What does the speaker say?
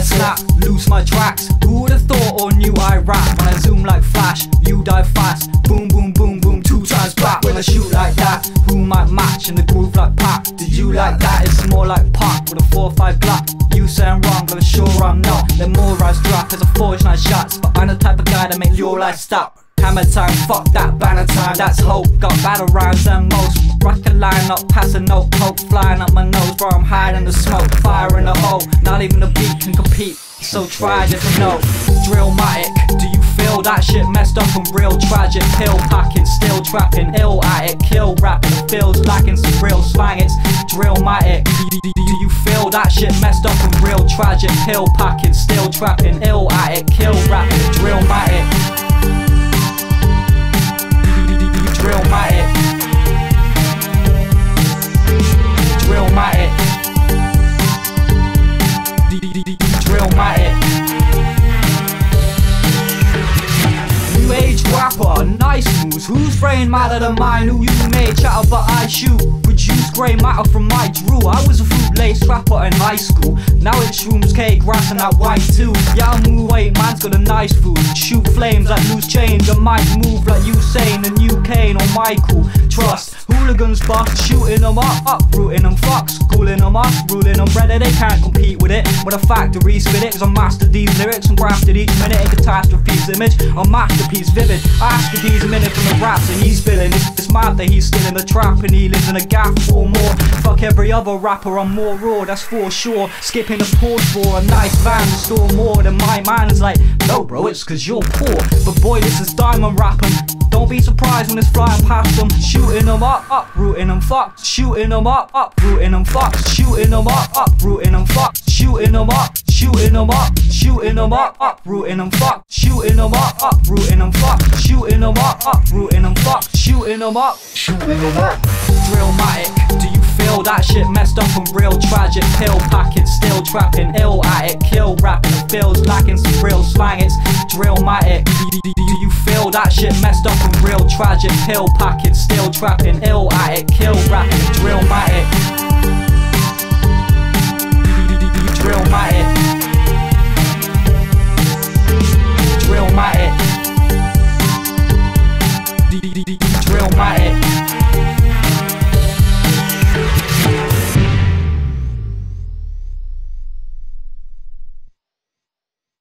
snap, loose my tracks. Who would've thought or knew I rap? When I zoom like flash, you die fast. Boom, boom, boom, boom, two times back. When I shoot like that, who might match in the groove like Pac? Did you like that? It's more like Pac with a 4-5 Glock. You say I'm wrong, but I'm sure I'm not. Let more rise drop as I forge nice shots. But I'm the type of guy that make your life stop. Hammer time, fuck that banner time, that's hope. Got battle rhymes and most. Rock a line up, pass a note, coke flying up my nose, bro. I'm hiding the smoke, fire in the hole. Even a beat can compete. So try different note. Drillmatic, do you feel that shit messed up and real tragic? Pill packing, still trapping, ill at it, kill rapping. Feels lacking some real slang, it's drillmatic. Do you feel that shit messed up and real tragic? Pill packing, still trapping, ill at it, kill rapping. Drillmatic. Nice moves. Whose brain matter than mine? Who you may chatter, but I shoot. Produce grey matter from my drew. I was a fruit laced rapper in high school. Now it's shrooms, cake, grass, and that white too. Yeah, I move weight, man's got a nice food. Shoot flames like loose change. I might move like Usain, the new Kane or Michael. Trust. Hooligans bust, shooting them up, uprooting them fucks, schooling them up, ruling them they can't compete with it. With a factory spit it, cause I mastered these lyrics and grafted each minute in catastrophe's image. A masterpiece vivid. He's a minute from the raps and he's spilling. It's, it's mad that he's still in the trap and he lives in a gaff for more. Fuck every other rapper, I'm more raw, that's for sure. Skipping the pause for a nice van to store more than my man's like, no bro, it's cause you're poor. But boy, this is diamond rapping. Don't be surprised when it's flying past them, shooting them up, uprooting them fucked, shooting them up, uprooting them fucked, shooting them up, uprooting them fucked, shooting them up, shooting them up, shooting them up, uprooting them fucked, shooting them up, uprooting them fucked, shooting them up, uprooting them fucked, shooting them up, shooting them up. Drillmatic, do you feel that shit messed up and real tragic? Pill packing, still trapping, ill at it, kill rapping, feels lacking some real slang. It's drillmatic. That shit messed up and real tragic? Pill packing, still trapping, ill at it.